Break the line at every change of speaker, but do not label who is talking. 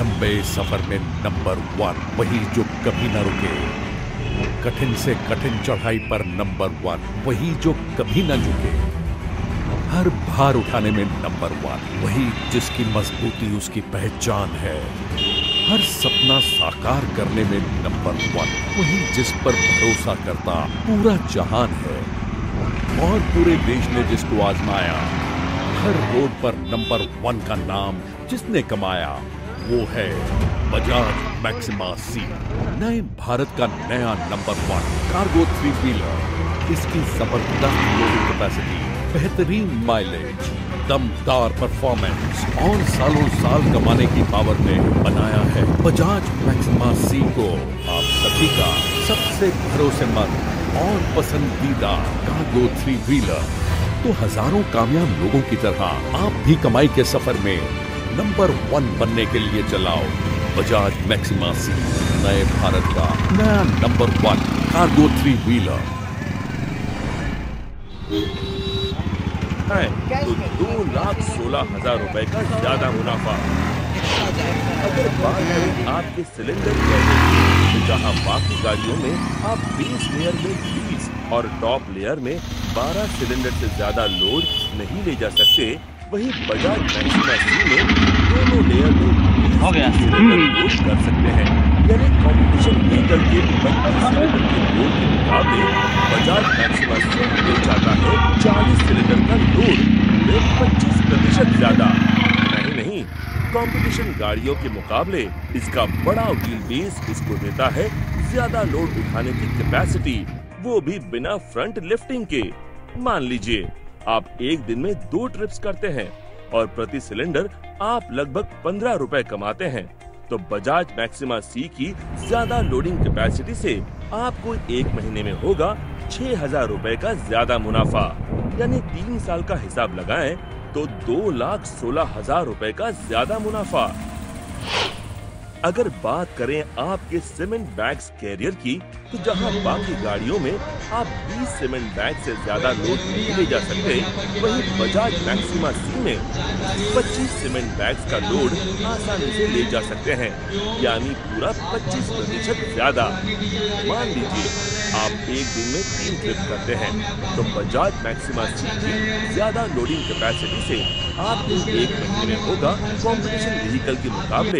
लंबे सफ़र में number one, वही जो कभी ना रुके। कठिन से कठिन चढ़ाई पर नंबर वन, वही जो कभी ना झुके। हर भार उठाने में नंबर वन, वही जिसकी मजबूती, उसकी पहचान है। हर सपना साकार करने में नंबर वन, वही जिस पर भरोसा करता पूरा जहान है। और पूरे देश ने जिसको आजमाया, हर रोड पर नंबर वन का नाम जिसने कमाया वो है बजाज मैक्सिमा सी नए भारत का नया number one cargo three wheeler इसकी ज़बरदस्त लोडिंग कैपेसिटी बेहतरीन माइलेज दमदार परफॉर्मेंस और सालों साल कमाने की पावर ने बनाया है बजाज मैक्सिमा सी को। आप सभी का सबसे भरोसेमंद और पसंदीदा कार्गो थ्री व्हीलर तो हज़ारों कामयाब लोगों की तरह आप भी कमाई के सफ़र में नंबर वन बनने के लिए चलाओ। बजाज मैक्सिमा सी, नए भारत का नया number one, cargo three wheeler.
तो दो लाख सोलह हज़ार रुपए का ज़्यादा मुनाफा। अगर बात करें आपके सिलेंडर तो जहाँ बाकी गाड़ियों में आप बेस लेयर में 20 और टॉप लेयर में 12 सिलेंडर से ज़्यादा लोड नहीं ले जा सकते वही बजाज मैक्सिमा में दोनों लेयर में
हो गया।
सिलेंडर कर सकते हैं। यानी कॉम्पिटिशन व्हीकल के सिलेंडर के लोड के मुकाबले बजाज मैक्सिमा ले जाता है 40 सिलेंडर का लोड में 25 प्रतिशत ज़्यादा। नहीं नहीं कंपटीशन गाड़ियों के मुकाबले इसका बड़ा व्हील बेस इसको देता है ज़्यादा लोड उठाने की कैपेसिटी वो भी बिना फ्रंट लिफ्टिंग के। मान लीजिए आप एक दिन में दो ट्रिप्स करते हैं और प्रति सिलेंडर आप लगभग पंद्रह रूपए कमाते हैं। तो बजाज मैक्सिमा सी की ज़्यादा लोडिंग कैपेसिटी से आपको एक महीने में होगा छह हज़ार रूपए का ज़्यादा मुनाफा। यानी तीन साल का हिसाब लगाएँ तो दो लाख सोलह हज़ार रूपए का ज़्यादा मुनाफा। अगर बात करें आपके सीमेंट बैग्स कैरियर की तो जहाँ बाकी गाड़ियों में आप 20 सीमेंट बैग से ज़्यादा लोड नहीं ले जा सकते। वहीं बजाज मैक्सिमा सी में 25 सीमेंट बैग्स का लोड आसानी से ले जा सकते हैं। यानी पूरा 25 प्रतिशत ज़्यादा। मान लीजिए, आप एक दिन में तीन ट्रिप करते हैं तो बजाज मैक्सिमा सी की ज़्यादा लोडिंग कैपेसिटी से आपको एक महीने होगा कॉम्पिटिशन व्हीकल के मुकाबले।